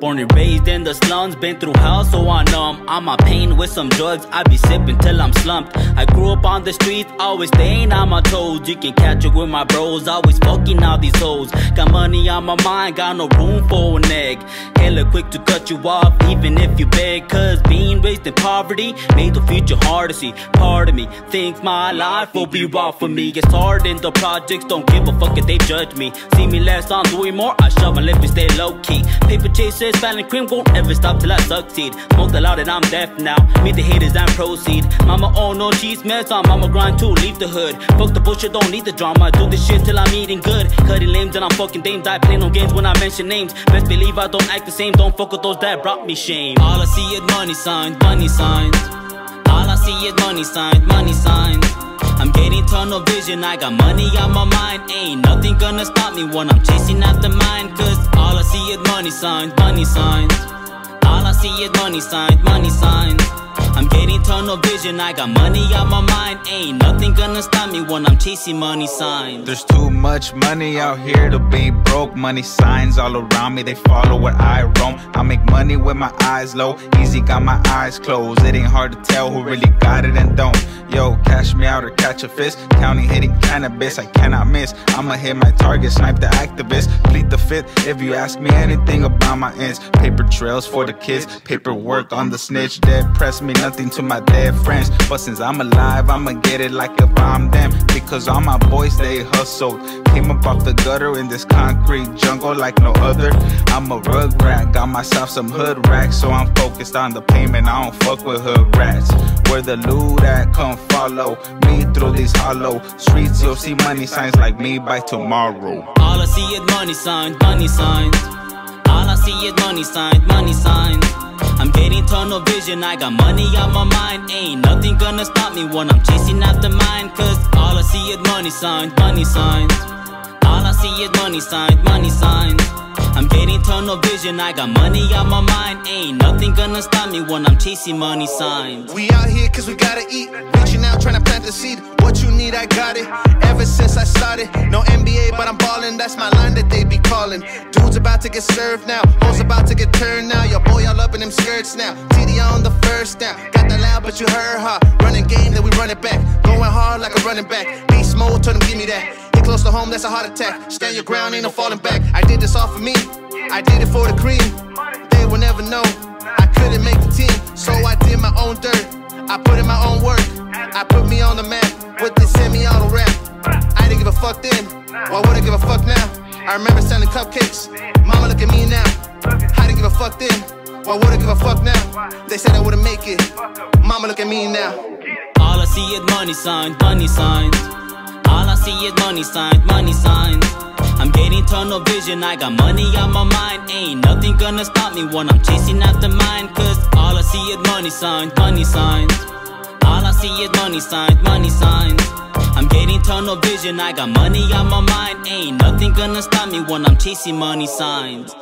Born and raised in the slums, been through hell, so I numb. I'm my pain with some drugs, I be sipping till I'm slumped. I grew up on the streets, always staying on my toes. You can catch it with my bros, always fucking all these hoes. Got money on my mind, got no room for an egg. Hella quick to cut you off, even if you beg. Cause being raised in poverty made the future hard to see. Part of me thinks my life will be rough for me. It's hard in the projects, don't give a fuck if they judge me. See me less on doing more, I shove my lip and stay low key. Paper chasers, spelling cream won't ever stop till I succeed. Smoke a lot and I'm deaf now. Meet the haters and proceed. Mama, oh no, she's mess on mama grind too. Leave the hood. Fuck the bullshit, don't need the drama. Do this shit till I'm eating good. Cutting lames and I'm fucking dames. I play no games when I mention names. Best believe I don't act the same. Don't fuck with those that brought me shame. All I see is money signs, money signs. All I see is money signs, money signs. I'm getting tunnel vision, I got money on my mind Ain't nothing gonna stop me when I'm chasing after mine Cause see is money signs, money signs. All I see is money signs, money signs. I'm getting tunnel vision, I got money on my mind. Ain't nothing gonna stop me when I'm chasing money signs. There's too much money out here to be broke. Money signs all around me, they follow where I roam. I make money with my eyes low, easy got my eyes closed. It ain't hard to tell who really got it and don't. Yo, cash me out or catch a fist. County hitting cannabis, I cannot miss. I'ma hit my target, snipe the activist Fifth, if you ask me anything about my ends Paper trails for the kids, paperwork on the snitch. Dead press me nothing to my dead friends. But since I'm alive, I'ma get it like if I'm Because all my boys, they hustled. Came up off the gutter in this concrete jungle like no other. I'm a rug rat, got myself some hood racks So I'm focused on the payment, I don't fuck with hood rats. Where the loot at, come follow me through these hollow streets. You'll see money signs like me by tomorrow. All I see is money signs, money signs. All I see is money signs, money signs getting tunnel vision, I got money on my mind. Ain't nothing gonna stop me when I'm chasing after mine. Cause all I see is money signs, money signs. All I see is money signs, money signs. I'm getting tunnel vision, I got money on my mind. Ain't nothing gonna stop me when I'm chasing money signs. We out here cause we gotta eat. Reaching out trying to plant the seed. What you need I got it. Ever since I started No NBA but I'm ballin' That's my line that they be calling Dudes about to get served now Hoes about to get turned now Your boy all up in them skirts now TD on the first down Got that loud but you heard her Running game then we run it back Going hard like a running back Beast mode told them give me that Get close to home, that's a heart attack. Stand your ground, ain't no falling back. I did this all for me. I did it for the cream. They will never know. I couldn't make the team, so I did my own dirt. I put in my own work. I put me on the map with this semi-auto rap. I didn't give a fuck then. Why would I give a fuck now? I remember selling cupcakes. Mama, look at me now. I didn't give a fuck then. Why would I give a fuck now? They said I wouldn't make it. Mama, look at me now. All I see is money signs, money signs all I see is money signs, money signs I'm getting tunnel vision, I got money on my mind Ain't nothing gonna stop me when I'm chasing after mine Cause all I see is money signs, money signs All I see is money signs, money signs Getting tunnel vision, I got money on my mind. Ain't nothing gonna stop me when I'm chasing money signs